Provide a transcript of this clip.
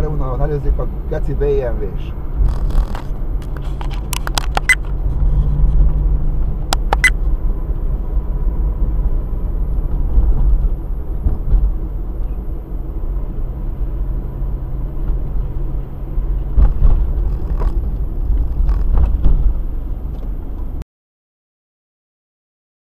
váró unalat előzik a keci BMW-s.